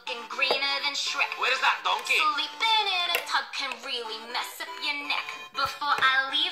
looking greener than Shrek. Where's that donkey? Sleeping in a tub can really mess up your neck. Before I leave,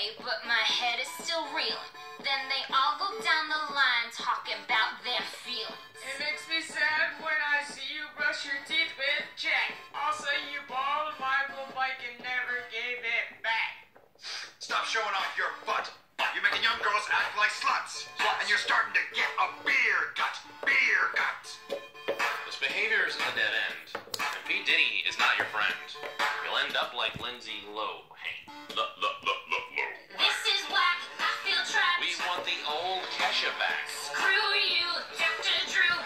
to stay, but my head is still reeling. Then they all go down the line talking about their feelings. It makes me sad when I see you brush your teeth with Jack. Also, you borrowed my blue bike and never gave it back. Stop showing off your butt. You're making young girls act like sluts. And you're starting to get a beer gut. Beer gut. This behavior is a dead end. And P. Diddy is not your friend. You'll end up like Lindsay Lohan. Look, old Kesha back. Screw you, Dr. Drew